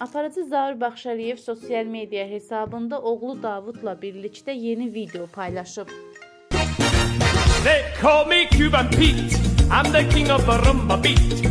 Aparıcı Zaur Baxşəliyev sosial media hesabında oğlu Davudla birlikdə yeni video paylaşıb. They call me Cuban Pete. I'm the king of the rumba beat.